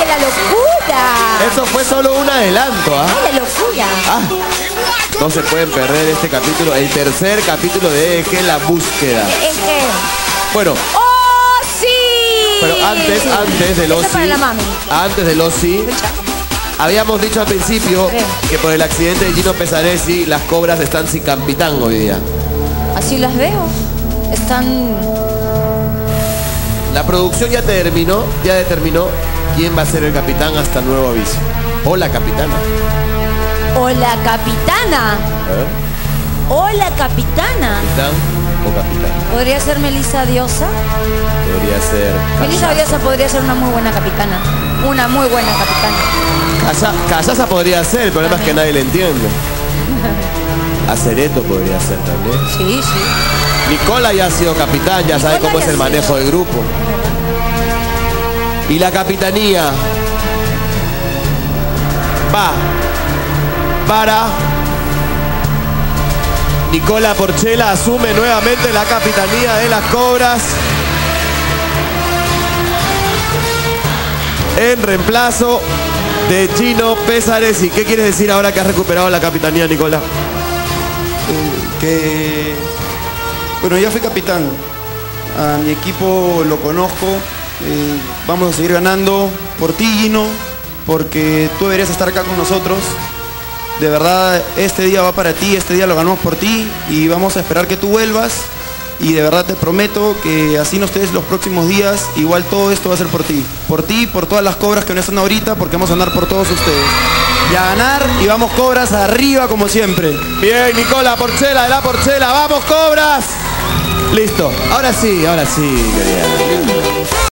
¡Ay, la locura! Eso fue solo un adelanto, ¿ah? ¡Ay, la locura! Ah, no se pueden perder este capítulo, el tercer capítulo de Eje La Búsqueda. Es que... Bueno, ¡Oh, sí! pero antes, antes del mami. antes del Escucha. habíamos dicho al principio que por el accidente de Gino Pesaresi las cobras están sin capitán hoy día. Así las veo. Están... La producción ya terminó, ya determinó quién va a ser el capitán hasta nuevo aviso. O la capitana. ¡O la capitana! ¿eh? ¡O la capitana! Capitán o capitana. ¿Podría ser Melissa Diosa? Podría ser. Melissa Diosa podría ser una muy buena capitana. Una muy buena capitana. Calla- Callaza podría ser, el problema es que nadie le entiende. Acereto podría ser también. Sí, sí. Nicola ya ha sido capitán, ya sabe Nicola cómo es el manejo del grupo. Y la capitanía va para Nicola Porchela, asume nuevamente la capitanía de las Cobras. En reemplazo de Gino Pésares. ¿Y qué quieres decir ahora que has recuperado la capitanía, Nicola? que bueno ya fui capitán. A mi equipo lo conozco. Eh, vamos a seguir ganando por ti Gino porque tú deberías estar acá con nosotros. De verdad este día va para ti este día lo ganamos por ti y vamos a esperar que tú vuelvas. Y de verdad te prometo que así no estés los próximos días igual todo esto va a ser por ti. Por ti por todas las cobras que no están ahorita porque vamos a ganar por todos ustedes. Y a ganar y vamos cobras arriba como siempre. Bien, Nicola Porchela de la Porchela. ¡Vamos, cobras! Listo. Ahora sí, ahora sí, querida.